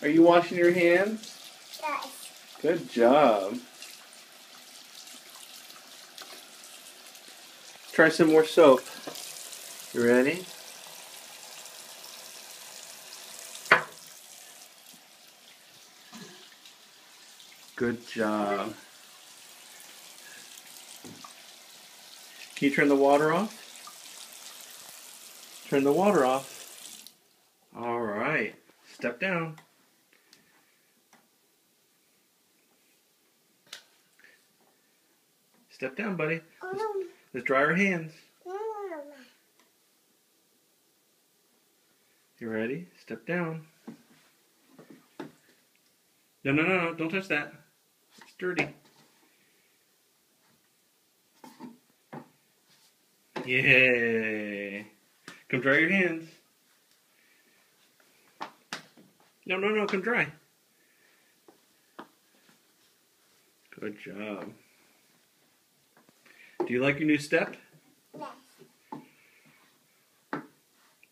Are you washing your hands? Yes. Good job. Try some more soap. You ready? Good job. Can you turn the water off? Turn the water off. All right. Step down. Step down, buddy. Oh, Let's um. dry our hands. no. You ready? Step down. No, no, no, no. Don't touch that. It's dirty. Yay. Come dry your hands. No, no, no. Come dry. Good job. Do you like your new step? Yes.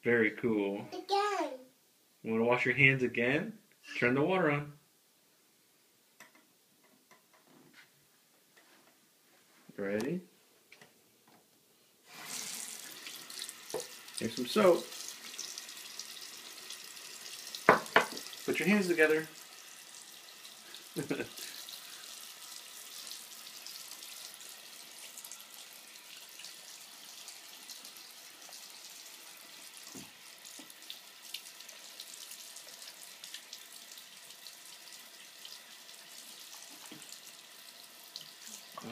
Very cool. Again. You want to wash your hands again? Turn the water on. Ready? Here's some soap. Put your hands together.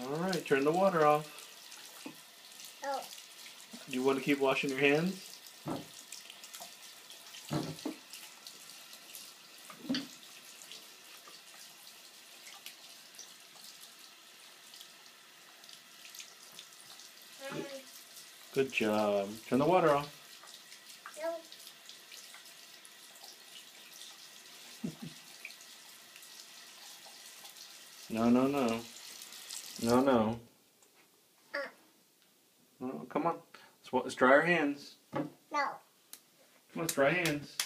All right, turn the water off. Oh, Do you want to keep washing your hands? Good job. Turn the water off. no. No, no, no. No, no. Come on. Let's, let's dry our hands. No. Come on, let's dry hands.